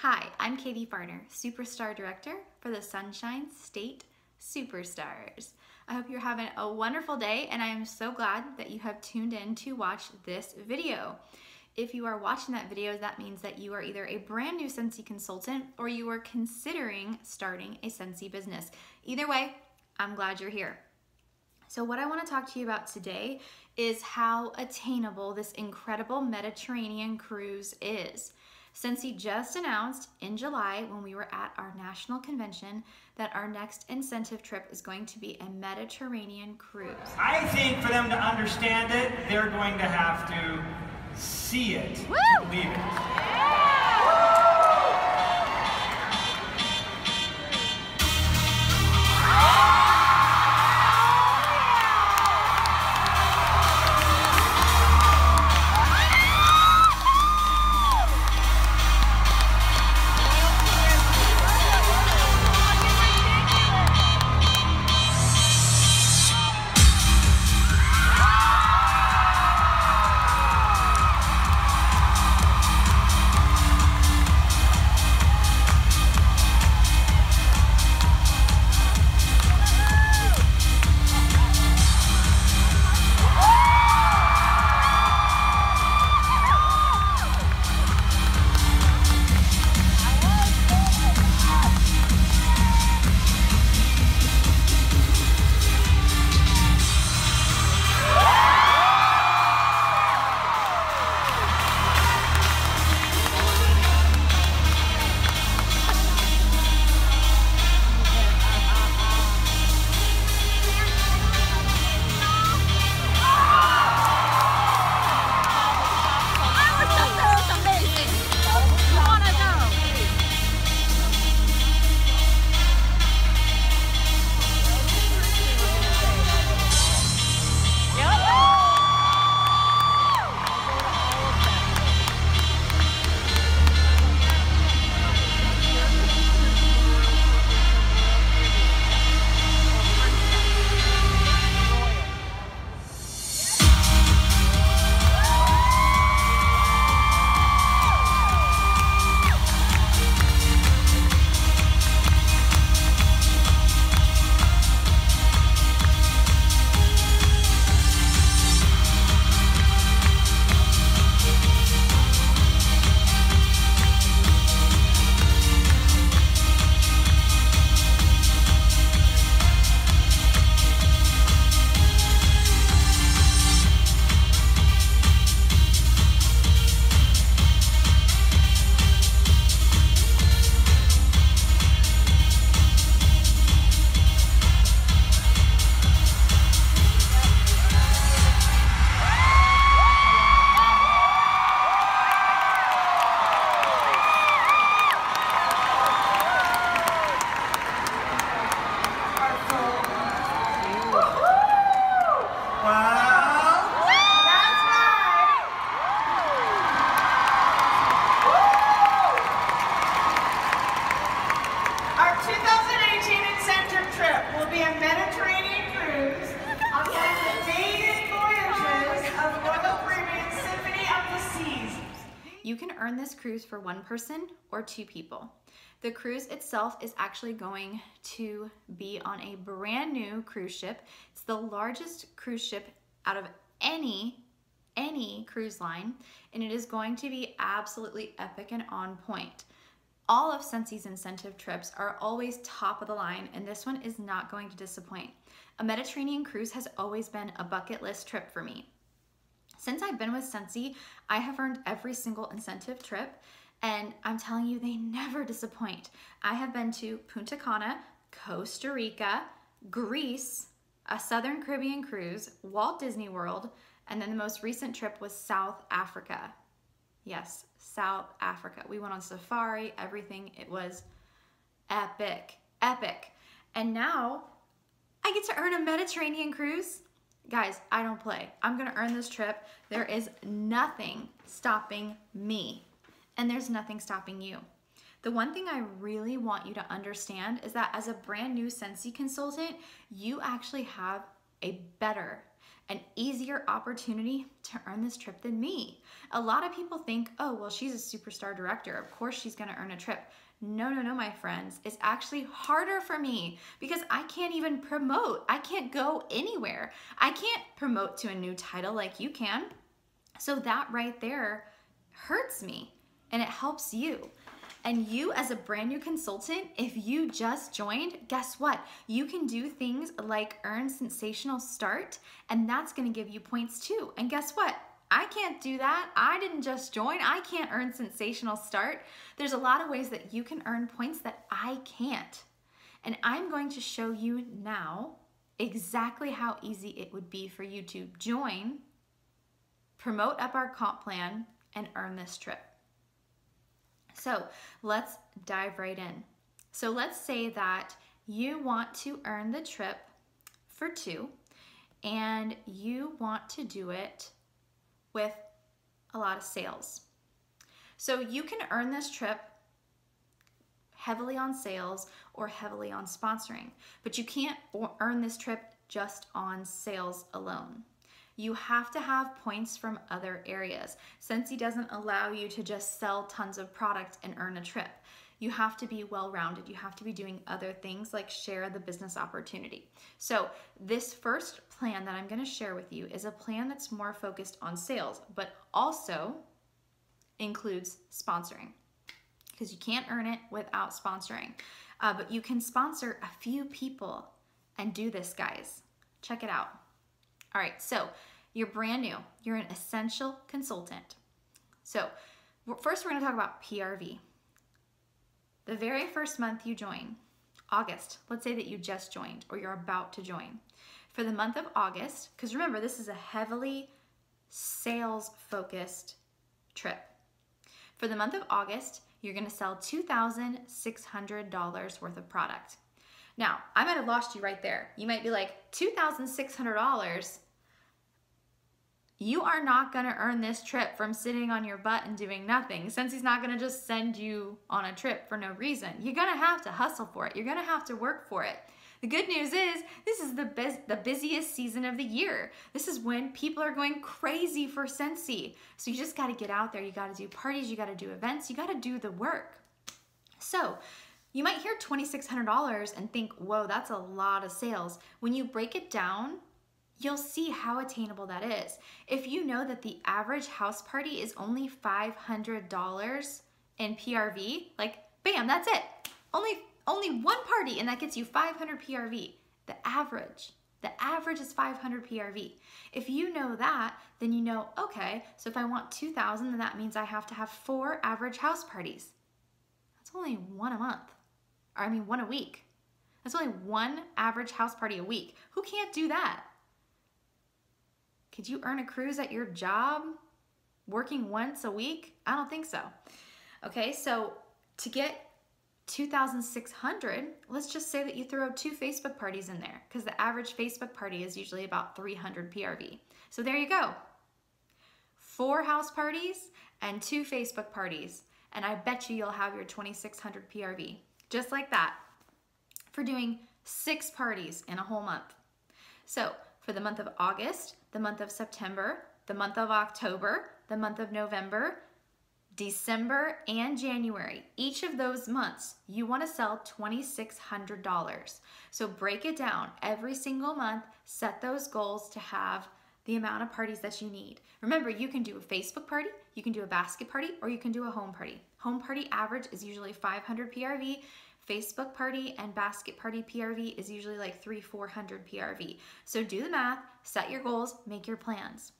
Hi, I'm Katie Farner, Superstar Director for the Sunshine State Superstars. I hope you're having a wonderful day and I am so glad that you have tuned in to watch this video. If you are watching that video, that means that you are either a brand new Scentsy consultant or you are considering starting a Scentsy business. Either way, I'm glad you're here. So what I want to talk to you about today is how attainable this incredible Mediterranean cruise is. Scentsy just announced in July when we were at our national convention that our next incentive trip is going to be a Mediterranean cruise. I think for them to understand it, they're going to have to see it Woo! believe it. One person or two people. The cruise itself is actually going to be on a brand new cruise ship. It's the largest cruise ship out of any any cruise line and it is going to be absolutely epic and on point. All of Scentsy's incentive trips are always top of the line and this one is not going to disappoint. A Mediterranean cruise has always been a bucket list trip for me. Since I've been with Scentsy, I have earned every single incentive trip, and I'm telling you, they never disappoint. I have been to Punta Cana, Costa Rica, Greece, a Southern Caribbean cruise, Walt Disney World, and then the most recent trip was South Africa. Yes, South Africa. We went on safari, everything. It was epic, epic. And now I get to earn a Mediterranean cruise. Guys, I don't play. I'm gonna earn this trip. There is nothing stopping me, and there's nothing stopping you. The one thing I really want you to understand is that as a brand new Scentsy consultant, you actually have a better an easier opportunity to earn this trip than me. A lot of people think, oh, well, she's a superstar director. Of course she's gonna earn a trip. No, no, no, my friends. It's actually harder for me because I can't even promote. I can't go anywhere. I can't promote to a new title like you can. So that right there hurts me and it helps you. And you, as a brand new consultant, if you just joined, guess what? You can do things like earn sensational start, and that's gonna give you points too. And guess what? I can't do that. I didn't just join. I can't earn sensational start. There's a lot of ways that you can earn points that I can't. And I'm going to show you now exactly how easy it would be for you to join, promote up our comp plan, and earn this trip. So let's dive right in. So let's say that you want to earn the trip for two and you want to do it with a lot of sales. So you can earn this trip heavily on sales or heavily on sponsoring, but you can't earn this trip just on sales alone you have to have points from other areas. Scentsy doesn't allow you to just sell tons of product and earn a trip. You have to be well rounded. You have to be doing other things like share the business opportunity. So, this first plan that I'm going to share with you is a plan that's more focused on sales, but also includes sponsoring because you can't earn it without sponsoring. Uh, but you can sponsor a few people and do this, guys. Check it out. All right, so you're brand new. You're an essential consultant. So first we're gonna talk about PRV. The very first month you join, August, let's say that you just joined or you're about to join. For the month of August, because remember, this is a heavily sales focused trip. For the month of August, you're gonna sell $2,600 worth of product. Now, I might have lost you right there. You might be like, $2,600? You are not going to earn this trip from sitting on your butt and doing nothing Scentsy's not going to just send you on a trip for no reason. You're going to have to hustle for it. You're going to have to work for it. The good news is this is the best, the busiest season of the year. This is when people are going crazy for Scentsy. So you just got to get out there. You got to do parties, you got to do events, you got to do the work. So, you might hear $2600 and think, "Whoa, that's a lot of sales." When you break it down, you'll see how attainable that is. If you know that the average house party is only $500 in PRV, like bam, that's it. Only only one party and that gets you 500 PRV. The average. The average is 500 PRV. If you know that, then you know, okay, so if I want 2,000, then that means I have to have four average house parties. That's only one a month. Or I mean, one a week. That's only one average house party a week. Who can't do that? Could you earn a cruise at your job working once a week? I don't think so. Okay, so to get 2,600, let's just say that you throw two Facebook parties in there because the average Facebook party is usually about 300 PRV. So there you go. Four house parties and two Facebook parties. And I bet you you'll have your 2,600 PRV. Just like that for doing six parties in a whole month. So for the month of August, the month of September, the month of October, the month of November, December, and January. Each of those months, you want to sell $2,600. So break it down every single month, set those goals to have the amount of parties that you need. Remember, you can do a Facebook party, you can do a basket party, or you can do a home party. Home party average is usually 500 PRV. Facebook party and basket party PRV is usually like three, 400 PRV. So do the math, set your goals, make your plans.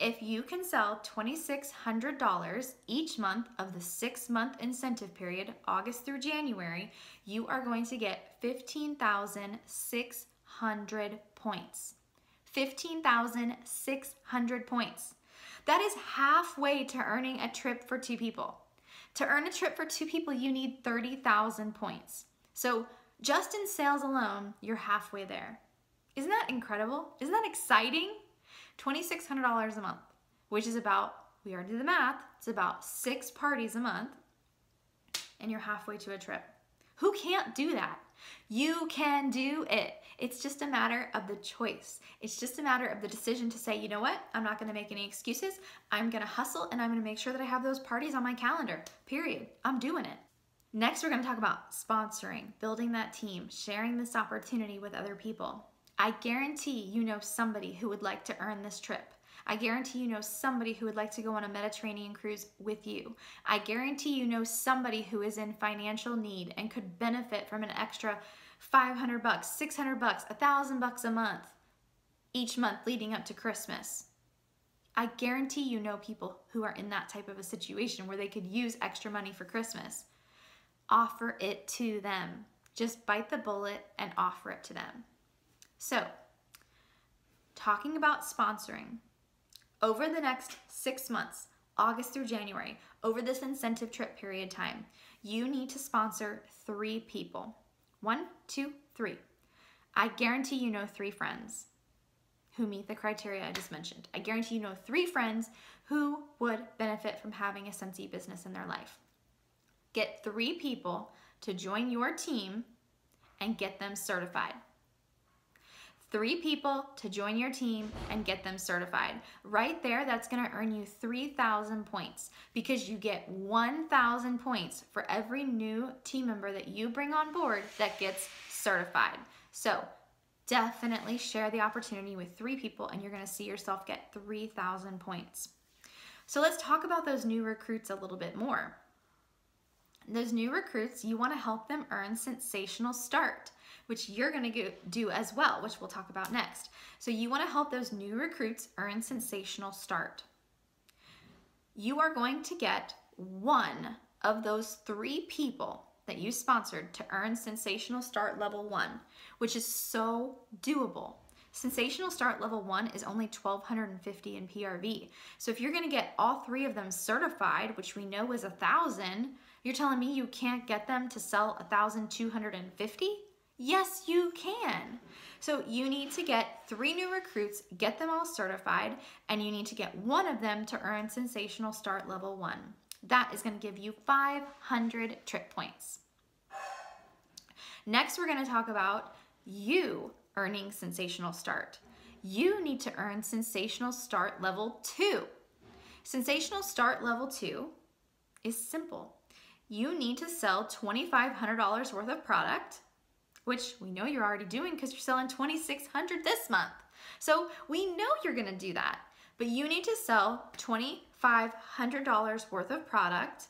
If you can sell $2,600 each month of the six month incentive period, August through January, you are going to get 15,600 points. 15,600 points. That is halfway to earning a trip for two people. To earn a trip for two people, you need 30,000 points. So just in sales alone, you're halfway there. Isn't that incredible? Isn't that exciting? $2,600 a month, which is about, we already did the math, it's about six parties a month, and you're halfway to a trip. Who can't do that? You can do it. It's just a matter of the choice. It's just a matter of the decision to say, you know what? I'm not going to make any excuses. I'm going to hustle and I'm going to make sure that I have those parties on my calendar. Period. I'm doing it. Next, we're going to talk about sponsoring, building that team, sharing this opportunity with other people. I guarantee you know somebody who would like to earn this trip. I guarantee you know somebody who would like to go on a Mediterranean cruise with you. I guarantee you know somebody who is in financial need and could benefit from an extra 500 bucks, 600 bucks, 1000 bucks a month each month leading up to Christmas. I guarantee you know people who are in that type of a situation where they could use extra money for Christmas. Offer it to them. Just bite the bullet and offer it to them. So, talking about sponsoring, over the next six months, August through January, over this incentive trip period time, you need to sponsor three people. One, two, three. I guarantee you know three friends who meet the criteria I just mentioned. I guarantee you know three friends who would benefit from having a Scentsy business in their life. Get three people to join your team and get them certified three people to join your team and get them certified. Right there, that's gonna earn you 3,000 points because you get 1,000 points for every new team member that you bring on board that gets certified. So definitely share the opportunity with three people and you're gonna see yourself get 3,000 points. So let's talk about those new recruits a little bit more. Those new recruits, you wanna help them earn sensational start which you're going to do as well, which we'll talk about next. So you want to help those new recruits earn sensational start. You are going to get one of those three people that you sponsored to earn sensational start level one, which is so doable. Sensational Start Level 1 is only 1250 in PRV. So if you're to get all three of them certified, which we know is a 1000, you're telling me you can't get them to sell 1250? Yes, you can. So you need to get three new recruits, get them all certified, and you need to get one of them to earn Sensational Start Level 1. That is going to give you 500 trip points. Next, we're going to talk about you earning Sensational Start. You need to earn Sensational Start Level 2. Sensational Start Level 2 is simple. You need to sell $2,500 worth of product which we know you're already doing because you're selling 2600 this month. So we know you're gonna do that, but you need to sell $2,500 worth of product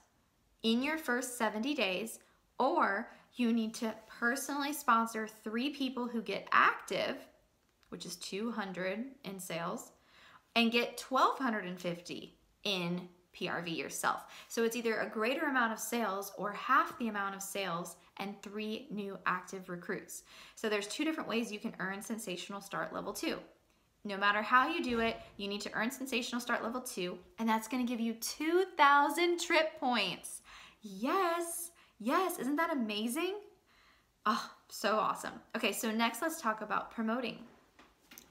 in your first 70 days, or you need to personally sponsor three people who get active, which is 200 in sales, and get 1250 in PRV yourself. So it's either a greater amount of sales or half the amount of sales and three new active recruits. So there's two different ways you can earn Sensational Start Level 2. No matter how you do it, you need to earn Sensational Start Level 2, and that's gonna give you 2,000 trip points. Yes, yes, isn't that amazing? Oh, so awesome. Okay, so next let's talk about promoting.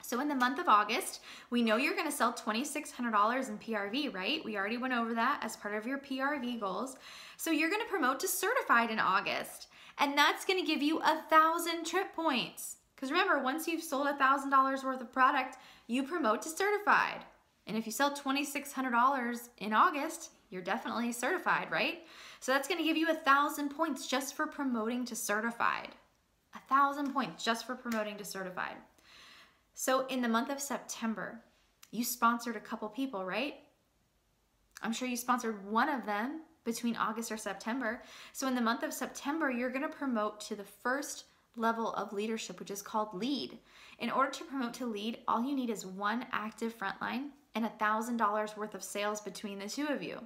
So in the month of August, we know you're gonna sell $2,600 in PRV, right? We already went over that as part of your PRV goals. So you're gonna promote to certified in August, and that's gonna give you a thousand trip points. Because remember, once you've sold a $1,000 worth of product, you promote to certified. And if you sell $2,600 in August, you're definitely certified, right? So that's gonna give you a thousand points just for promoting to certified. A thousand points just for promoting to certified. So in the month of September, you sponsored a couple people, right? I'm sure you sponsored one of them between August or September. So in the month of September, you're going to promote to the first level of leadership, which is called lead. In order to promote to lead, all you need is one active frontline and $1,000 worth of sales between the two of you.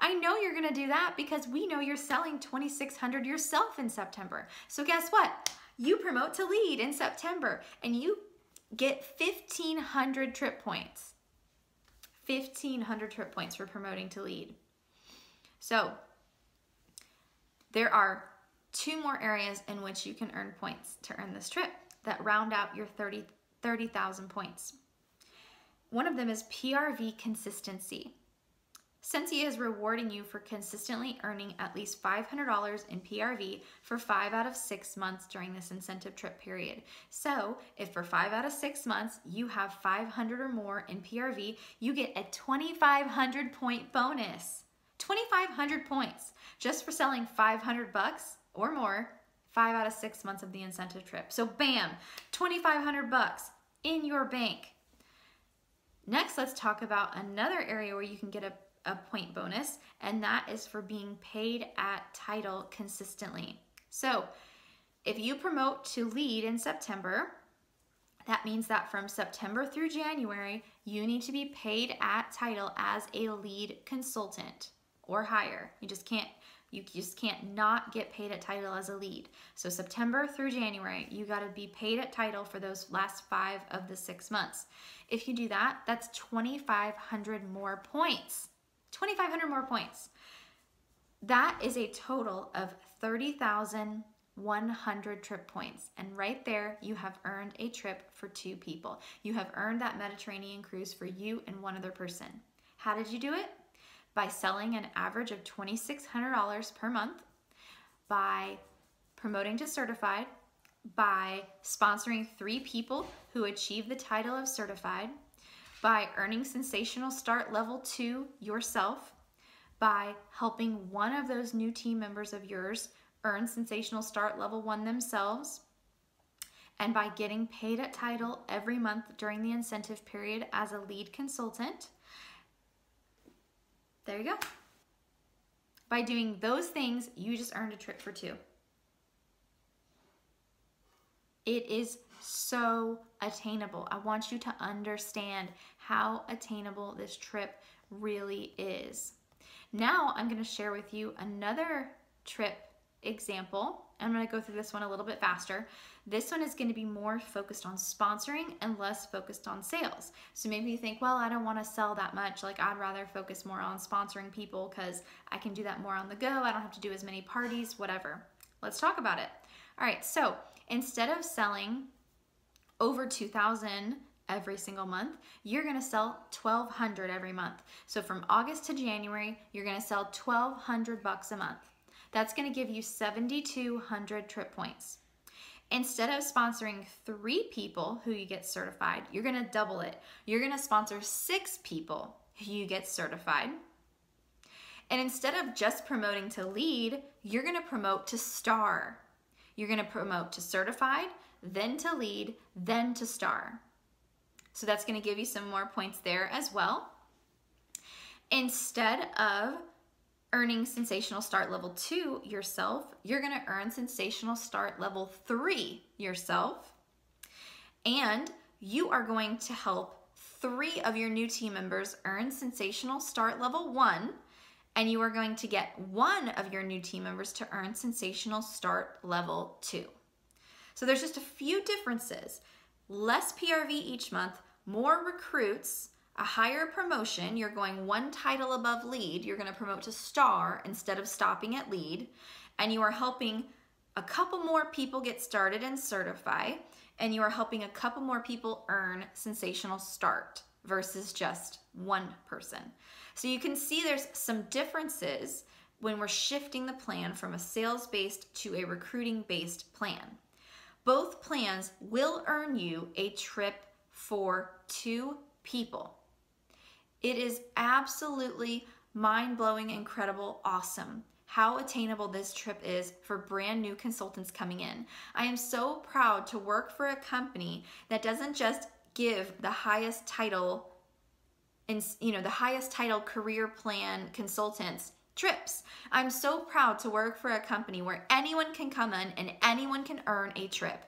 I know you're going to do that because we know you're selling 2600 yourself in September. So guess what? You promote to lead in September and you get 1,500 trip points. 1,500 trip points for promoting to lead. So there are two more areas in which you can earn points to earn this trip that round out your 30 30,000 points. One of them is PRV consistency. Scentsy is rewarding you for consistently earning at least $500 in PRV for five out of six months during this incentive trip period. So, if for five out of six months you have 500 or more in PRV, you get a 2,500 point bonus. 2,500 points just for selling 500 bucks or more five out of six months of the incentive trip. So, bam, 2,500 bucks in your bank. Next, let's talk about another area where you can get a a point bonus, and that is for being paid at title consistently. So if you promote to lead in September, that means that from September through January, you need to be paid at title as a lead consultant or higher. You just can't you just can't not get paid at title as a lead. So September through January, you got to be paid at title for those last 5 of the 6 months. If you do that, that's 2500 more points. 2,500 more points. That is a total of 30,100 trip points. And right there, you have earned a trip for two people. You have earned that Mediterranean cruise for you and one other person. How did you do it? By selling an average of $2,600 per month, by promoting to certified, by sponsoring three people who achieve the title of certified, by earning sensational start level two yourself, by helping one of those new team members of yours earn sensational start level one themselves, and by getting paid at title every month during the incentive period as a lead consultant. There you go. By doing those things, you just earned a trip for two. It is so attainable. I want you to understand how attainable this trip really is. Now I'm going to share with you another trip example. I'm going to go through this one a little bit faster. This one is going to be more focused on sponsoring and less focused on sales. So maybe you think, well, I don't want to sell that much. Like I'd rather focus more on sponsoring people because I can do that more on the go. I don't have to do as many parties, whatever. Let's talk about it. All right, so instead of selling over 2000 every single month, you're gonna sell 1200 every month. So from August to January, you're gonna sell 1200 bucks a month. That's gonna give you 7200 trip points. Instead of sponsoring three people who you get certified, you're gonna double it. You're gonna sponsor six people who you get certified. And instead of just promoting to lead, you're gonna promote to star. You're gonna promote to certified, then to lead, then to star. So that's gonna give you some more points there as well. Instead of earning Sensational Start Level 2 yourself, you're gonna earn Sensational Start Level 3 yourself. And you are going to help three of your new team members earn Sensational Start Level 1 and you are going to get one of your new team members to earn Sensational Start Level 2. So there's just a few differences. Less PRV each month, more recruits, a higher promotion. You're going one title above lead. You're going to promote to star instead of stopping at lead. And you are helping a couple more people get started and certify. And you are helping a couple more people earn sensational start versus just one person. So you can see there's some differences when we're shifting the plan from a sales based to a recruiting based plan. Both plans will earn you a trip for two people. It is absolutely mind blowing, incredible, awesome how attainable this trip is for brand new consultants coming in. I am so proud to work for a company that doesn't just give the highest title and you know the highest title career plan consultants trips. I'm so proud to work for a company where anyone can come in and anyone can earn a trip.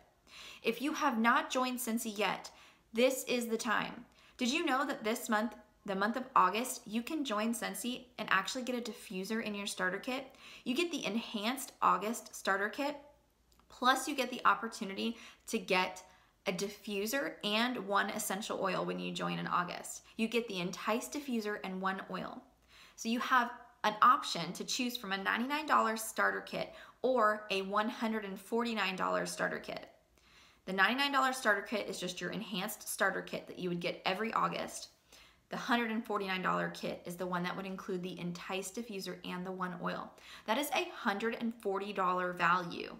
If you have not joined Scentsy yet, this is the time. Did you know that this month, the month of August, you can join Scentsy and actually get a diffuser in your starter kit? You get the enhanced August starter kit, plus you get the opportunity to get a diffuser and one essential oil when you join in August. You get the Entice diffuser and one oil. So you have an option to choose from a $99 starter kit or a $149 starter kit. The $99 starter kit is just your enhanced starter kit that you would get every August. The $149 kit is the one that would include the Entice diffuser and the one oil. That is a $140 value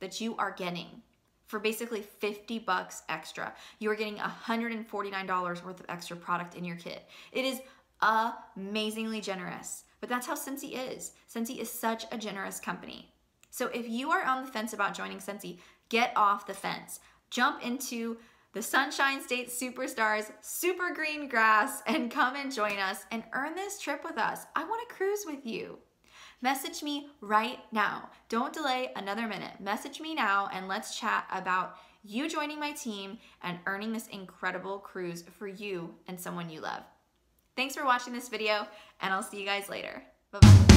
that you are getting for basically 50 bucks extra. You are getting $149 worth of extra product in your kit. It is amazingly generous, but that's how Scentsy is. Scentsy is such a generous company. So if you are on the fence about joining Scentsy, get off the fence. Jump into the Sunshine State Superstars Super Green Grass and come and join us and earn this trip with us. I want to cruise with you. Message me right now. Don't delay another minute. Message me now and let's chat about you joining my team and earning this incredible cruise for you and someone you love. Thanks for watching this video and I'll see you guys later. Bye-bye.